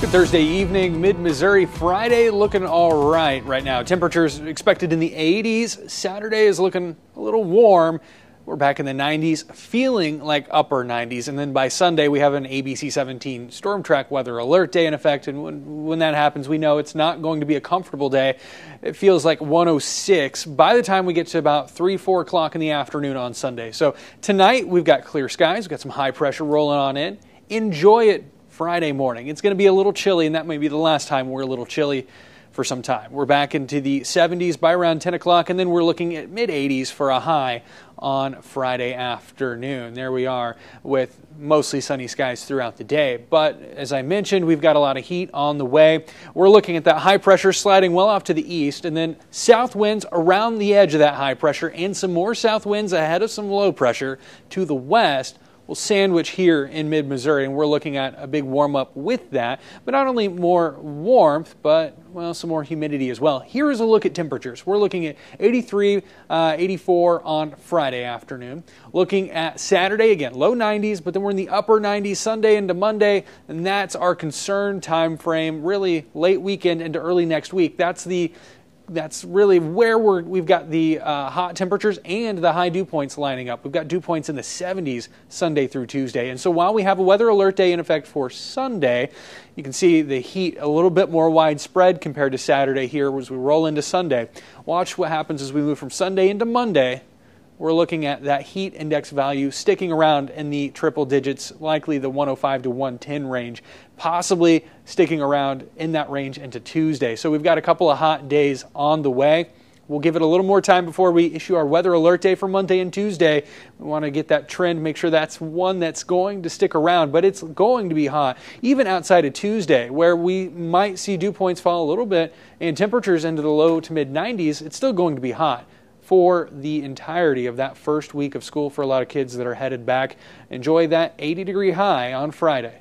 Good Thursday evening, mid Missouri. Friday looking all right right now. Temperatures expected in the 80s. Saturday is looking a little warm. We're back in the 90s, feeling like upper 90s. And then by Sunday, we have an ABC 17 storm track weather alert day in effect. And when, when that happens, we know it's not going to be a comfortable day. It feels like 106 by the time we get to about 3, 4 o'clock in the afternoon on Sunday. So tonight, we've got clear skies, we've got some high pressure rolling on in. Enjoy it Friday morning. It's going to be a little chilly, and that may be the last time we're a little chilly for some time. We're back into the 70s by around 10 o'clock, and then we're looking at mid 80s for a high on Friday afternoon. There we are with mostly sunny skies throughout the day. But as I mentioned, we've got a lot of heat on the way. We're looking at that high pressure sliding well off to the east, and then south winds around the edge of that high pressure, and some more south winds ahead of some low pressure to the west sandwich here in mid Missouri, and we're looking at a big warm up with that. But not only more warmth, but well, some more humidity as well. Here is a look at temperatures. We're looking at 83, uh, 84 on Friday afternoon. Looking at Saturday again, low 90s, but then we're in the upper 90s Sunday into Monday, and that's our concern time frame. Really late weekend into early next week. That's the that's really where we're, we've got the uh, hot temperatures and the high dew points lining up. We've got dew points in the 70s Sunday through Tuesday. And so while we have a weather alert day in effect for Sunday, you can see the heat a little bit more widespread compared to Saturday here as we roll into Sunday. Watch what happens as we move from Sunday into Monday we're looking at that heat index value sticking around in the triple digits, likely the 105 to 110 range, possibly sticking around in that range into Tuesday. So we've got a couple of hot days on the way. We'll give it a little more time before we issue our weather alert day for Monday and Tuesday. We want to get that trend, make sure that's one that's going to stick around, but it's going to be hot. Even outside of Tuesday, where we might see dew points fall a little bit and temperatures into the low to mid 90s, it's still going to be hot for the entirety of that first week of school for a lot of kids that are headed back. Enjoy that 80 degree high on Friday.